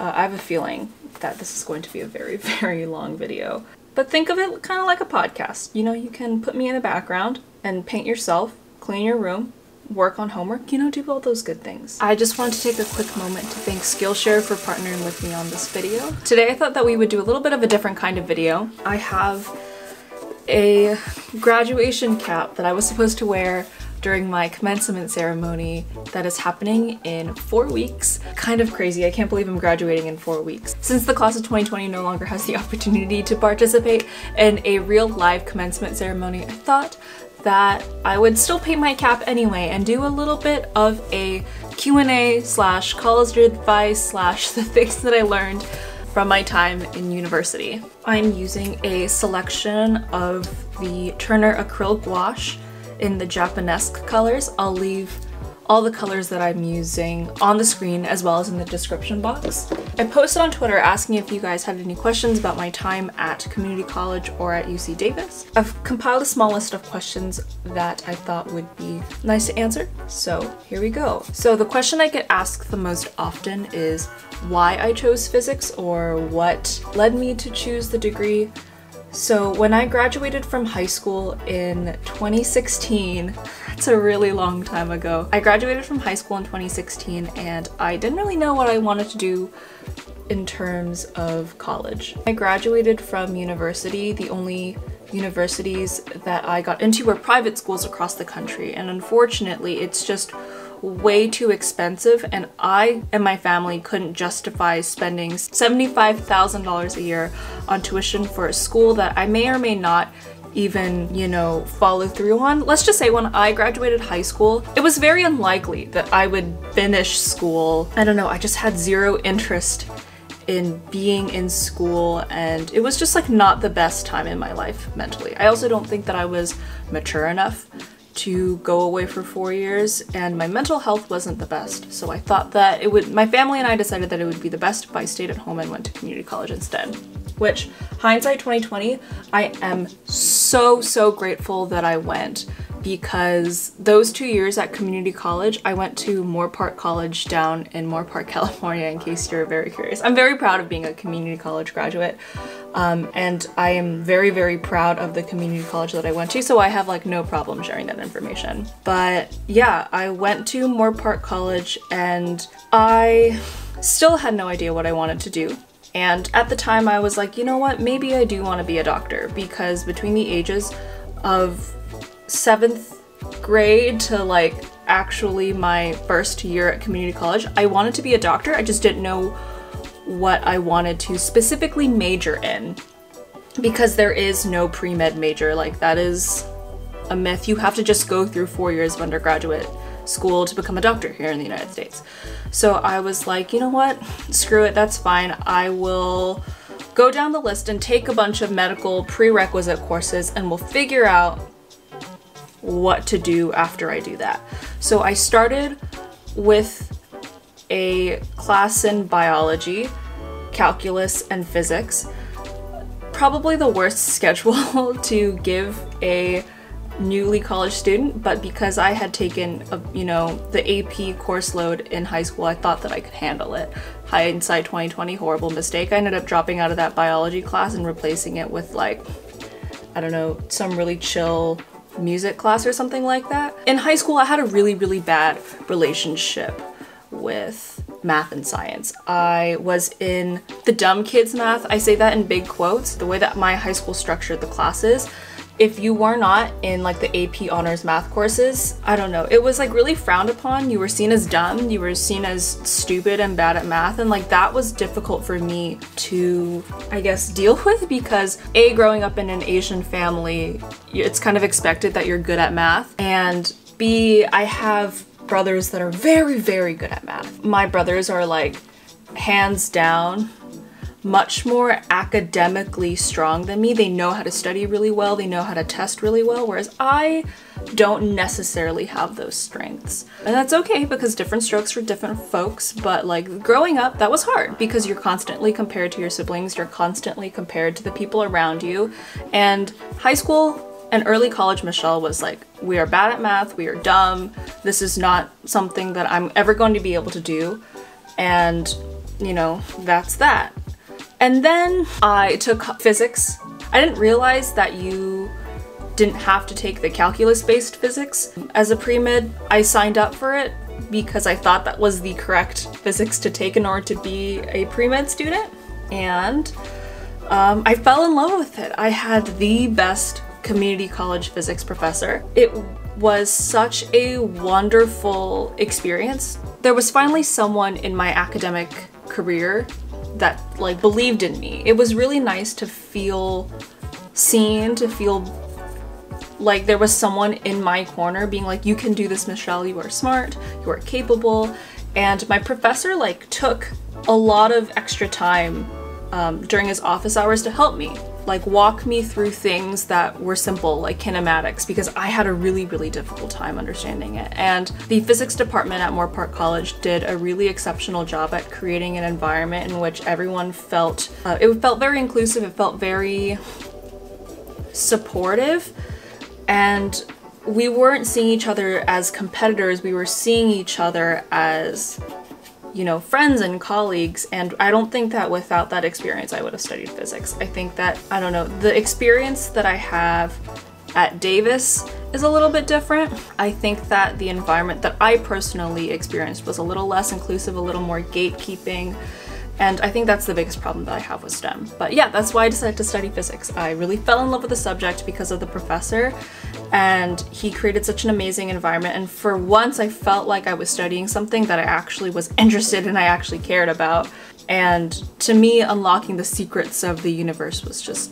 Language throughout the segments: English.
Uh, I have a feeling that this is going to be a very, very long video. But think of it kind of like a podcast. You know, you can put me in the background and paint yourself, clean your room, work on homework, you know, do all those good things. I just wanted to take a quick moment to thank Skillshare for partnering with me on this video. Today I thought that we would do a little bit of a different kind of video. I have a graduation cap that I was supposed to wear during my commencement ceremony that is happening in four weeks. Kind of crazy, I can't believe I'm graduating in four weeks. Since the class of 2020 no longer has the opportunity to participate in a real live commencement ceremony, I thought that I would still paint my cap anyway and do a little bit of a Q&A slash college advice slash the things that I learned from my time in university. I'm using a selection of the Turner Acryl Gouache in the Japanesque colors. I'll leave all the colors that I'm using on the screen as well as in the description box. I posted on Twitter asking if you guys had any questions about my time at community college or at UC Davis. I've compiled a small list of questions that I thought would be nice to answer, so here we go. So the question I get asked the most often is why I chose physics or what led me to choose the degree so when I graduated from high school in 2016, that's a really long time ago. I graduated from high school in 2016 and I didn't really know what I wanted to do in terms of college. I graduated from university, the only universities that I got into were private schools across the country and unfortunately it's just way too expensive and I and my family couldn't justify spending $75,000 a year on tuition for a school that I may or may not even, you know, follow through on. Let's just say when I graduated high school, it was very unlikely that I would finish school. I don't know, I just had zero interest in being in school and it was just like not the best time in my life mentally. I also don't think that I was mature enough to go away for four years and my mental health wasn't the best. So I thought that it would, my family and I decided that it would be the best if I stayed at home and went to community college instead. Which, hindsight 2020, I am so, so grateful that I went because those two years at community college, I went to Moorpark College down in Moorpark, California, in case you're very curious. I'm very proud of being a community college graduate. Um, and I am very, very proud of the community college that I went to, so I have like no problem sharing that information. But yeah, I went to Moorpark College and I still had no idea what I wanted to do. And at the time I was like, you know what, maybe I do want to be a doctor because between the ages of seventh grade to like actually my first year at community college, I wanted to be a doctor. I just didn't know what I wanted to specifically major in because there is no pre-med major. Like that is a myth. You have to just go through four years of undergraduate school to become a doctor here in the United States. So I was like, you know what? Screw it, that's fine. I will go down the list and take a bunch of medical prerequisite courses and we'll figure out what to do after I do that. So I started with a class in biology, calculus, and physics. Probably the worst schedule to give a newly college student, but because I had taken, a, you know, the AP course load in high school, I thought that I could handle it. Hindsight 2020, horrible mistake. I ended up dropping out of that biology class and replacing it with like, I don't know, some really chill music class or something like that. In high school, I had a really, really bad relationship with math and science. I was in the dumb kids math. I say that in big quotes. The way that my high school structured the classes, if you were not in like the AP honors math courses, I don't know, it was like really frowned upon. You were seen as dumb, you were seen as stupid and bad at math, and like that was difficult for me to, I guess, deal with because A, growing up in an Asian family, it's kind of expected that you're good at math, and B, I have brothers that are very, very good at math. My brothers are like hands down much more academically strong than me. They know how to study really well, they know how to test really well, whereas I don't necessarily have those strengths. And that's okay because different strokes for different folks, but like growing up, that was hard because you're constantly compared to your siblings, you're constantly compared to the people around you. And high school and early college Michelle was like, we are bad at math, we are dumb, this is not something that I'm ever going to be able to do. And you know, that's that. And then I took physics. I didn't realize that you didn't have to take the calculus-based physics as a pre-med. I signed up for it because I thought that was the correct physics to take in order to be a pre-med student. And um, I fell in love with it. I had the best community college physics professor. It was such a wonderful experience. There was finally someone in my academic career that like believed in me. It was really nice to feel seen, to feel like there was someone in my corner being like, you can do this, Michelle, you are smart, you are capable. And my professor like took a lot of extra time um, during his office hours to help me like walk me through things that were simple like kinematics because I had a really really difficult time understanding it. And the physics department at Moorpark College did a really exceptional job at creating an environment in which everyone felt uh, it felt very inclusive it felt very supportive and we weren't seeing each other as competitors we were seeing each other as you know, friends and colleagues. And I don't think that without that experience, I would have studied physics. I think that, I don't know, the experience that I have at Davis is a little bit different. I think that the environment that I personally experienced was a little less inclusive, a little more gatekeeping. And I think that's the biggest problem that I have with STEM. But yeah, that's why I decided to study physics. I really fell in love with the subject because of the professor and he created such an amazing environment. And for once I felt like I was studying something that I actually was interested in I actually cared about. And to me unlocking the secrets of the universe was just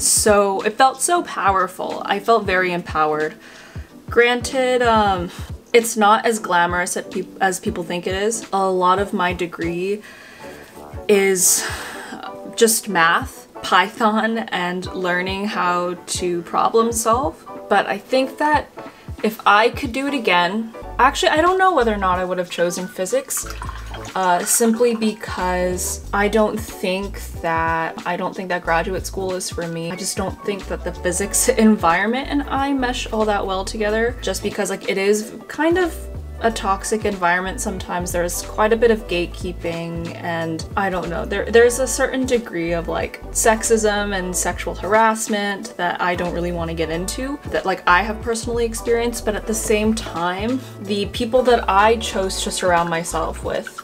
so it felt so powerful. I felt very empowered. Granted um, it's not as glamorous as people think it is. A lot of my degree is just math Python and learning how to problem solve but I think that if I could do it again, actually I don't know whether or not I would have chosen physics, uh, simply because I don't think that I don't think that graduate school is for me. I just don't think that the physics environment and I mesh all that well together just because like it is kind of a toxic environment sometimes there's quite a bit of gatekeeping and I don't know there there's a certain degree of like sexism and sexual harassment that I don't really want to get into that like I have personally experienced but at the same time the people that I chose to surround myself with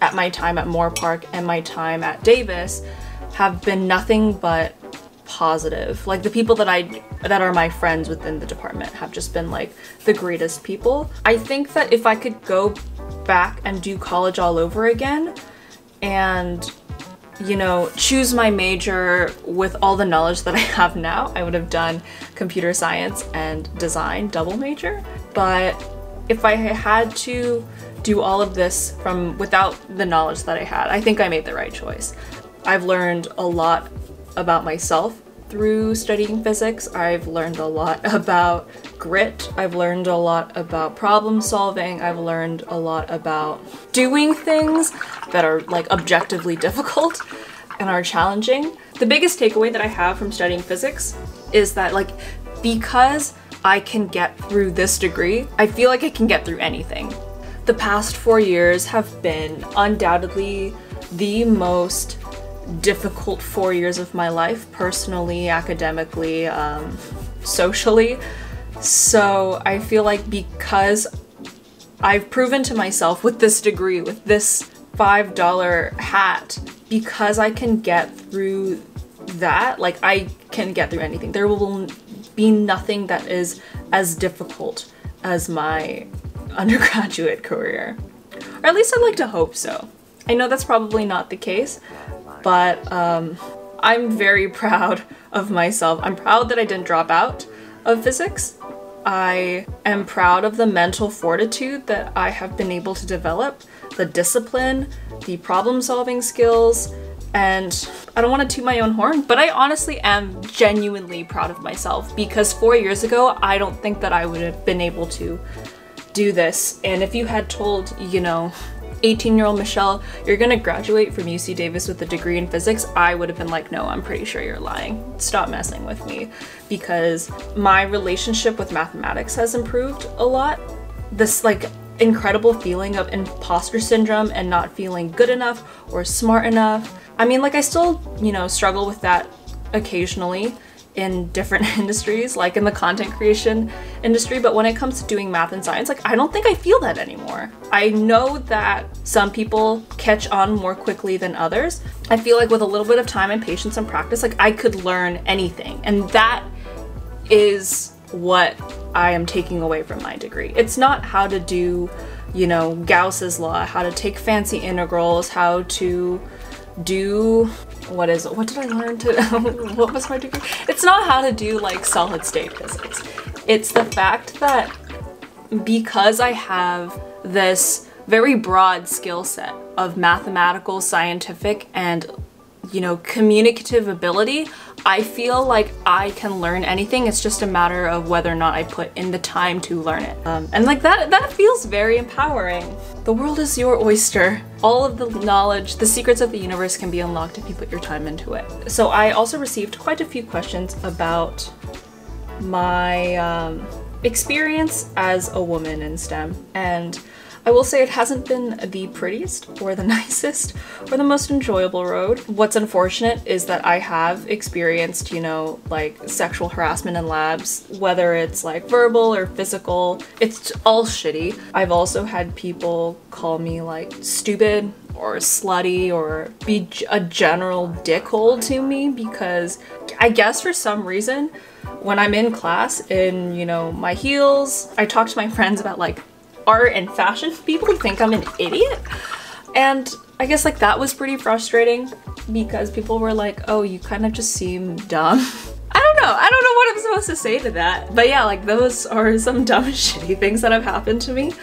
at my time at Moorpark and my time at Davis have been nothing but positive. Like the people that I that are my friends within the department have just been like the greatest people. I think that if I could go back and do college all over again and you know, choose my major with all the knowledge that I have now, I would have done computer science and design double major. But if I had to do all of this from without the knowledge that I had, I think I made the right choice. I've learned a lot about myself through studying physics. I've learned a lot about grit. I've learned a lot about problem solving. I've learned a lot about doing things that are like objectively difficult and are challenging. The biggest takeaway that I have from studying physics is that like because I can get through this degree, I feel like I can get through anything. The past four years have been undoubtedly the most difficult four years of my life, personally, academically, um, socially. So I feel like because I've proven to myself with this degree, with this $5 hat, because I can get through that, like I can get through anything. There will be nothing that is as difficult as my undergraduate career. Or at least I'd like to hope so. I know that's probably not the case, but um, I'm very proud of myself. I'm proud that I didn't drop out of physics. I am proud of the mental fortitude that I have been able to develop, the discipline, the problem solving skills, and I don't want to toot my own horn, but I honestly am genuinely proud of myself because four years ago, I don't think that I would have been able to do this. And if you had told, you know, 18 year old Michelle, you're gonna graduate from UC Davis with a degree in physics, I would have been like, no, I'm pretty sure you're lying. Stop messing with me. Because my relationship with mathematics has improved a lot. This, like, incredible feeling of imposter syndrome and not feeling good enough or smart enough. I mean, like, I still, you know, struggle with that occasionally in different industries, like in the content creation industry, but when it comes to doing math and science, like I don't think I feel that anymore. I know that some people catch on more quickly than others. I feel like with a little bit of time and patience and practice, like I could learn anything. And that is what I am taking away from my degree. It's not how to do, you know, Gauss's law, how to take fancy integrals, how to do what is? What did I learn to what was my degree? It's not how to do like solid state physics. It's the fact that because I have this very broad skill set of mathematical, scientific, and you know, communicative ability, I feel like I can learn anything. It's just a matter of whether or not I put in the time to learn it. Um, and like that, that feels very empowering. The world is your oyster. All of the knowledge, the secrets of the universe can be unlocked if you put your time into it. So I also received quite a few questions about my um, experience as a woman in STEM and I will say it hasn't been the prettiest or the nicest or the most enjoyable road. What's unfortunate is that I have experienced, you know, like sexual harassment in labs, whether it's like verbal or physical. It's all shitty. I've also had people call me like stupid or slutty or be a general dickhole to me because I guess for some reason when I'm in class in, you know, my heels, I talk to my friends about like art and fashion, people think I'm an idiot. And I guess like that was pretty frustrating because people were like, oh, you kind of just seem dumb. I don't know. I don't know what I'm supposed to say to that. But yeah, like those are some dumb shitty things that have happened to me.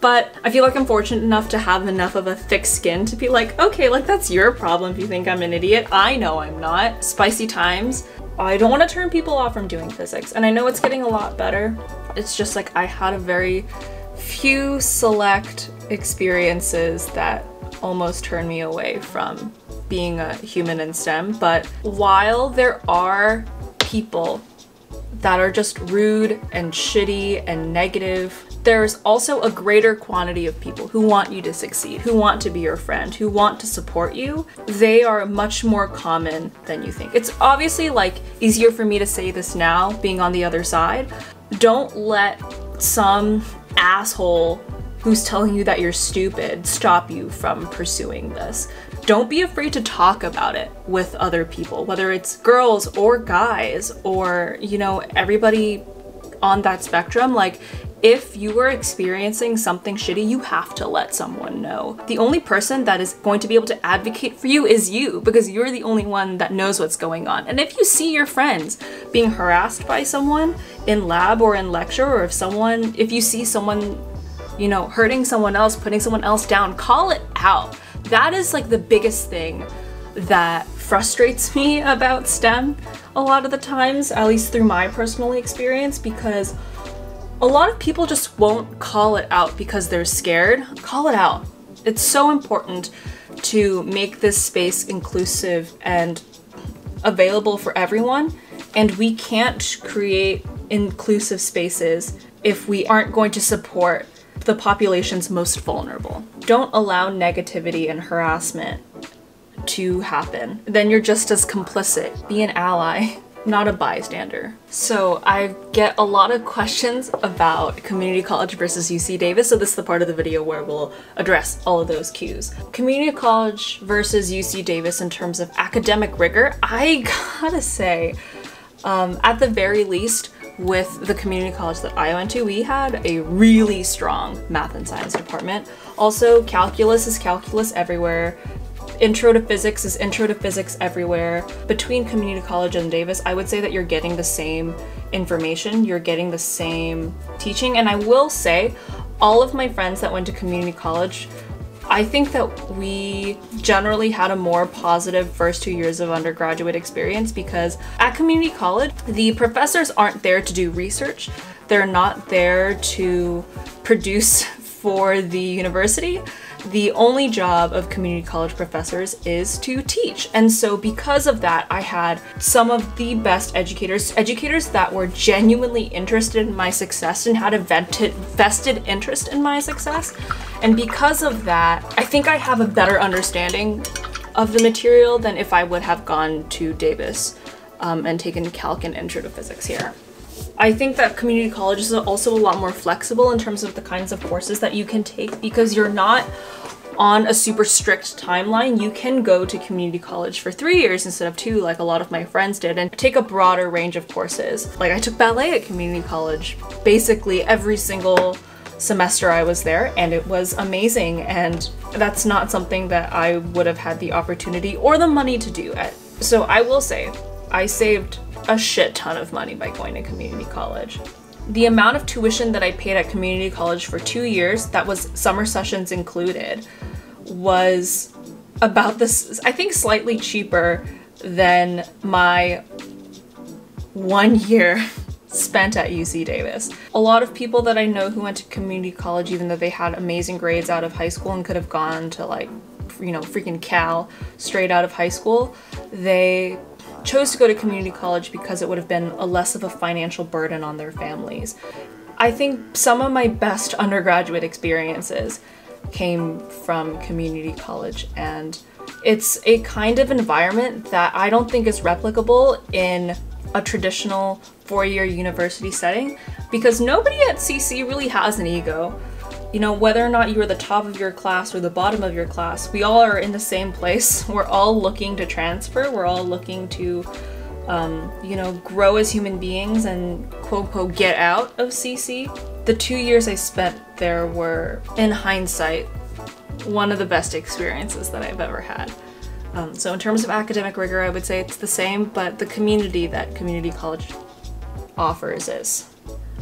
But I feel like I'm fortunate enough to have enough of a thick skin to be like, okay, like that's your problem if you think I'm an idiot. I know I'm not. Spicy times. I don't want to turn people off from doing physics. And I know it's getting a lot better. It's just like I had a very few select experiences that almost turn me away from being a human in STEM, but while there are people that are just rude and shitty and negative, there's also a greater quantity of people who want you to succeed, who want to be your friend, who want to support you. They are much more common than you think. It's obviously like easier for me to say this now, being on the other side. Don't let some asshole who's telling you that you're stupid stop you from pursuing this. Don't be afraid to talk about it with other people, whether it's girls or guys or, you know, everybody on that spectrum. Like, if you are experiencing something shitty, you have to let someone know. The only person that is going to be able to advocate for you is you because you're the only one that knows what's going on. And if you see your friends being harassed by someone in lab or in lecture, or if someone, if you see someone, you know, hurting someone else, putting someone else down, call it out. That is like the biggest thing that frustrates me about STEM a lot of the times, at least through my personal experience, because a lot of people just won't call it out because they're scared. Call it out. It's so important to make this space inclusive and available for everyone. And we can't create inclusive spaces if we aren't going to support the population's most vulnerable. Don't allow negativity and harassment to happen. Then you're just as complicit. Be an ally not a bystander. So I get a lot of questions about community college versus UC Davis, so this is the part of the video where we'll address all of those cues. Community college versus UC Davis in terms of academic rigor, I gotta say, um, at the very least, with the community college that I went to, we had a really strong math and science department. Also, calculus is calculus everywhere. Intro to physics is intro to physics everywhere. Between community college and Davis, I would say that you're getting the same information, you're getting the same teaching, and I will say, all of my friends that went to community college I think that we generally had a more positive first two years of undergraduate experience because at community college, the professors aren't there to do research. They're not there to produce for the university the only job of community college professors is to teach. And so, because of that, I had some of the best educators, educators that were genuinely interested in my success and had a vested interest in my success. And because of that, I think I have a better understanding of the material than if I would have gone to Davis um, and taken calc and intro to physics here. I think that community college is also a lot more flexible in terms of the kinds of courses that you can take because you're not on a super strict timeline. You can go to community college for three years instead of two, like a lot of my friends did, and take a broader range of courses. Like I took ballet at community college basically every single semester I was there, and it was amazing. And that's not something that I would have had the opportunity or the money to do at. So I will say, I saved a shit ton of money by going to community college. The amount of tuition that I paid at community college for two years, that was summer sessions included, was about this, I think slightly cheaper than my one year spent at UC Davis. A lot of people that I know who went to community college, even though they had amazing grades out of high school and could have gone to like, you know, freaking Cal straight out of high school, they chose to go to community college because it would have been a less of a financial burden on their families. I think some of my best undergraduate experiences came from community college and it's a kind of environment that I don't think is replicable in a traditional four-year university setting because nobody at CC really has an ego you know, whether or not you are the top of your class or the bottom of your class, we all are in the same place. We're all looking to transfer. We're all looking to, um, you know, grow as human beings and quote unquote get out of CC. The two years I spent there were, in hindsight, one of the best experiences that I've ever had. Um, so in terms of academic rigor, I would say it's the same, but the community that community college offers is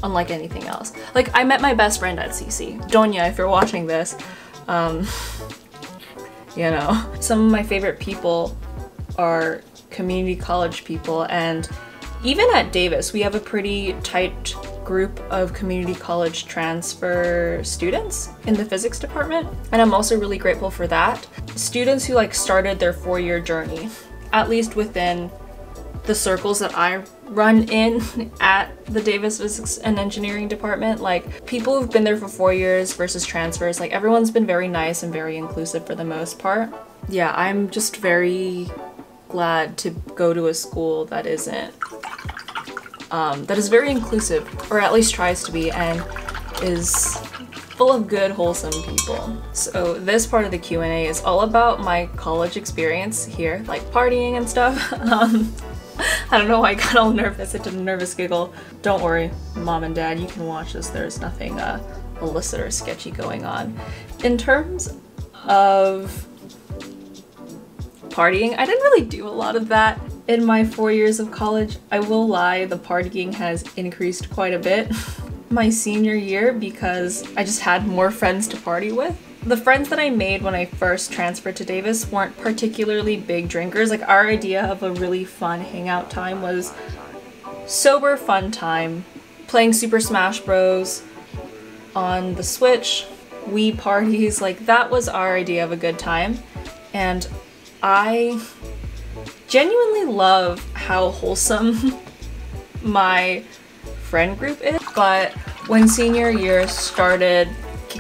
unlike anything else. Like, I met my best friend at CC. Donya, if you're watching this, um, you know. Some of my favorite people are community college people, and even at Davis, we have a pretty tight group of community college transfer students in the physics department, and I'm also really grateful for that. Students who like started their four-year journey, at least within the circles that I run in at the Davis Physics and Engineering department. Like people who've been there for four years versus transfers, like everyone's been very nice and very inclusive for the most part. Yeah, I'm just very glad to go to a school that isn't um, that is very inclusive, or at least tries to be, and is full of good, wholesome people. So this part of the Q&A is all about my college experience here, like partying and stuff. um, I don't know why I got all nervous. I did a nervous giggle. Don't worry, mom and dad, you can watch this. There's nothing uh, illicit or sketchy going on. In terms of partying, I didn't really do a lot of that in my four years of college. I will lie, the partying has increased quite a bit my senior year because I just had more friends to party with the friends that I made when I first transferred to Davis weren't particularly big drinkers. Like our idea of a really fun hangout time was sober fun time, playing Super Smash Bros on the Switch, Wii parties, like that was our idea of a good time. And I genuinely love how wholesome my friend group is. But when senior year started,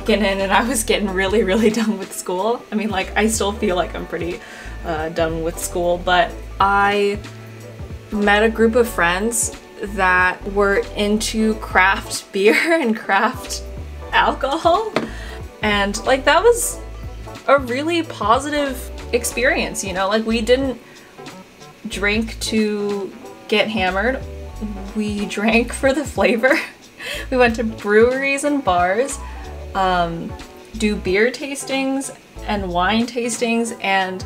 kicking in and I was getting really, really done with school. I mean, like, I still feel like I'm pretty uh, done with school, but I met a group of friends that were into craft beer and craft alcohol. And, like, that was a really positive experience, you know? Like, we didn't drink to get hammered, we drank for the flavor. we went to breweries and bars um, do beer tastings and wine tastings and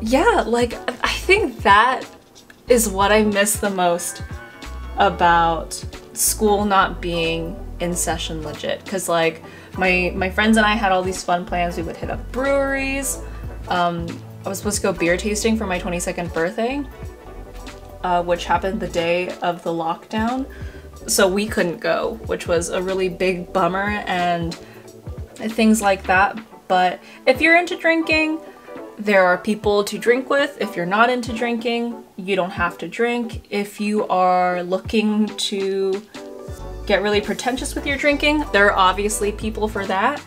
yeah, like I think that is what I miss the most about school not being in session legit. Because like my my friends and I had all these fun plans. We would hit up breweries. Um, I was supposed to go beer tasting for my 22nd birthday uh, which happened the day of the lockdown. So we couldn't go which was a really big bummer and things like that. But if you're into drinking, there are people to drink with. If you're not into drinking, you don't have to drink. If you are looking to get really pretentious with your drinking, there are obviously people for that.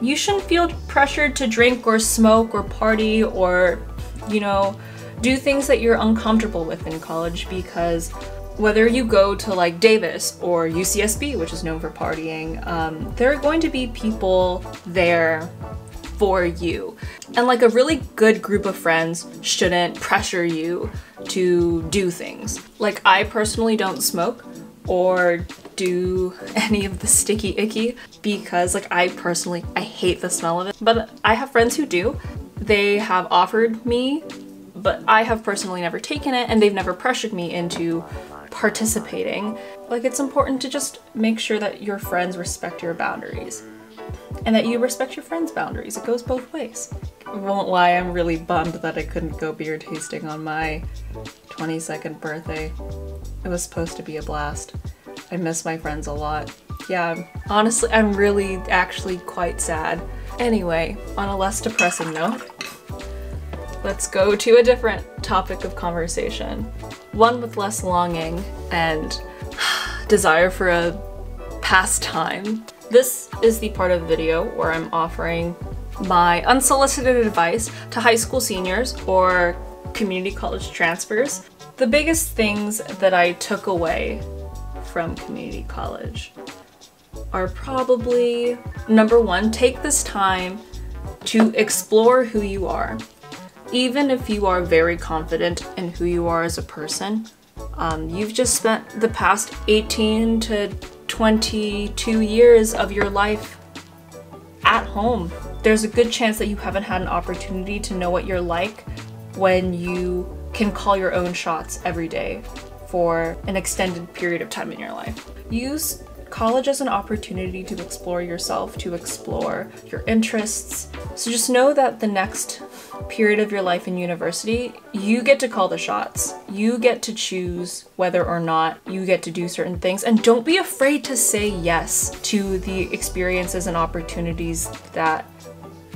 You shouldn't feel pressured to drink or smoke or party or, you know, do things that you're uncomfortable with in college because whether you go to like Davis or UCSB, which is known for partying, um, there are going to be people there for you. And like a really good group of friends shouldn't pressure you to do things. Like I personally don't smoke or do any of the sticky icky because like I personally I hate the smell of it. But I have friends who do. They have offered me but I have personally never taken it and they've never pressured me into participating. Like it's important to just make sure that your friends respect your boundaries and that you respect your friends' boundaries. It goes both ways. I won't lie, I'm really bummed that I couldn't go beer tasting on my 22nd birthday. It was supposed to be a blast. I miss my friends a lot. Yeah, honestly, I'm really actually quite sad. Anyway, on a less depressing note, let's go to a different topic of conversation. One with less longing and desire for a pastime. This is the part of the video where I'm offering my unsolicited advice to high school seniors or community college transfers. The biggest things that I took away from community college are probably number one, take this time to explore who you are. Even if you are very confident in who you are as a person, um, you've just spent the past 18 to 22 years of your life at home. There's a good chance that you haven't had an opportunity to know what you're like when you can call your own shots every day for an extended period of time in your life. Use college as an opportunity to explore yourself, to explore your interests. So just know that the next period of your life in university, you get to call the shots. You get to choose whether or not you get to do certain things. And don't be afraid to say yes to the experiences and opportunities that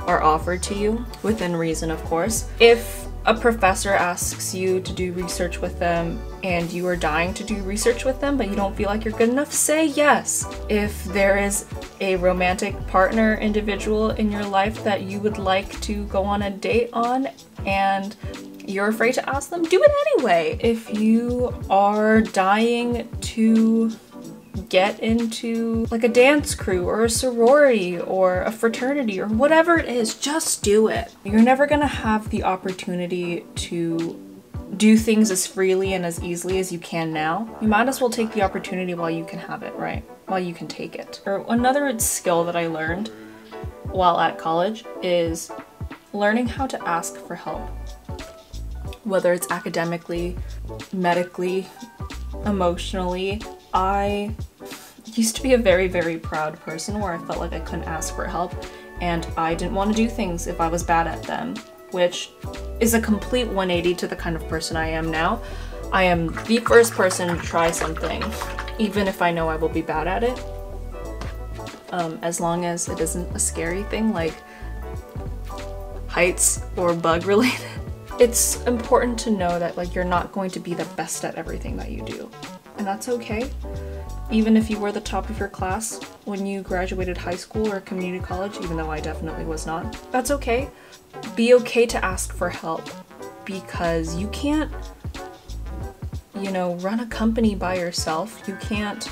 are offered to you, within reason, of course. If a professor asks you to do research with them and you are dying to do research with them but you don't feel like you're good enough, say yes. If there is a romantic partner individual in your life that you would like to go on a date on and you're afraid to ask them, do it anyway. If you are dying to get into like a dance crew or a sorority or a fraternity or whatever it is, just do it. You're never gonna have the opportunity to do things as freely and as easily as you can now. You might as well take the opportunity while you can have it, right? While you can take it. Or another skill that I learned while at college is learning how to ask for help. Whether it's academically, medically, emotionally, I used to be a very, very proud person where I felt like I couldn't ask for help and I didn't want to do things if I was bad at them, which is a complete 180 to the kind of person I am now. I am the first person to try something, even if I know I will be bad at it. Um, as long as it isn't a scary thing like heights or bug related. It's important to know that like you're not going to be the best at everything that you do and that's okay. Even if you were the top of your class when you graduated high school or community college, even though I definitely was not, that's okay. Be okay to ask for help because you can't, you know, run a company by yourself. You can't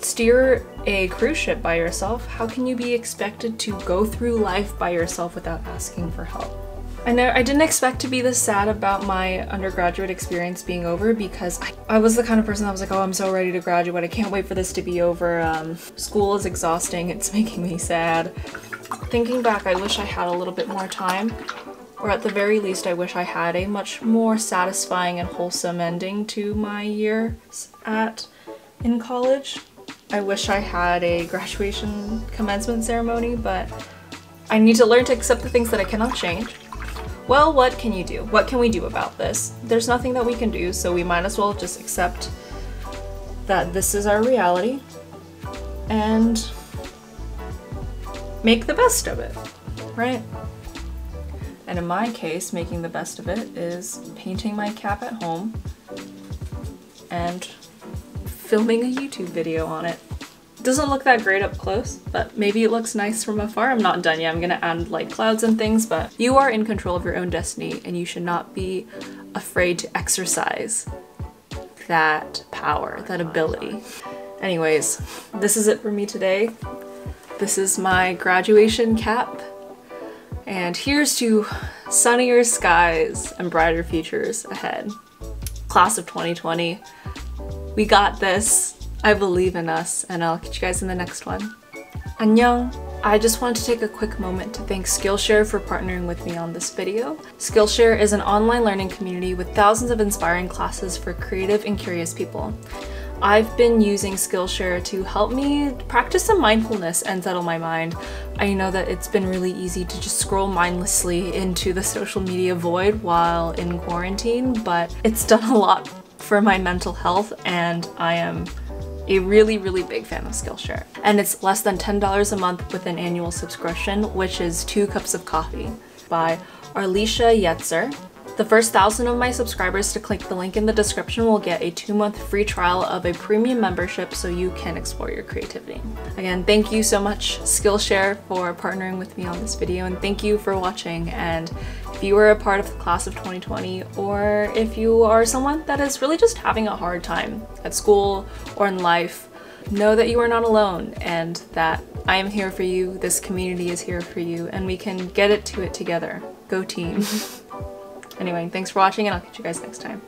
steer a cruise ship by yourself. How can you be expected to go through life by yourself without asking for help? I know I didn't expect to be this sad about my undergraduate experience being over because I, I, was the kind of person that was like, oh, I'm so ready to graduate. I can't wait for this to be over. Um, school is exhausting. It's making me sad. Thinking back, I wish I had a little bit more time. Or at the very least, I wish I had a much more satisfying and wholesome ending to my years at in college. I wish I had a graduation commencement ceremony, but I need to learn to accept the things that I cannot change well, what can you do? What can we do about this? There's nothing that we can do, so we might as well just accept that this is our reality and make the best of it, right? And in my case, making the best of it is painting my cap at home and filming a YouTube video on it. Doesn't look that great up close, but maybe it looks nice from afar. I'm not done yet. I'm gonna add like clouds and things, but you are in control of your own destiny and you should not be afraid to exercise that power, that ability. Anyways, this is it for me today. This is my graduation cap. And here's to sunnier skies and brighter futures ahead. Class of 2020, we got this. I believe in us, and I'll catch you guys in the next one. Annyeong! I just want to take a quick moment to thank Skillshare for partnering with me on this video. Skillshare is an online learning community with thousands of inspiring classes for creative and curious people. I've been using Skillshare to help me practice some mindfulness and settle my mind. I know that it's been really easy to just scroll mindlessly into the social media void while in quarantine, but it's done a lot for my mental health and I am a really, really big fan of Skillshare. And it's less than $10 a month with an annual subscription, which is two cups of coffee by Arlisha Yetzer. The first thousand of my subscribers to click the link in the description will get a two month free trial of a premium membership so you can explore your creativity. Again, thank you so much Skillshare for partnering with me on this video and thank you for watching and if you are a part of the class of 2020 or if you are someone that is really just having a hard time at school or in life, know that you are not alone and that I am here for you, this community is here for you, and we can get it to it together. Go team. Anyway, thanks for watching and I'll catch you guys next time.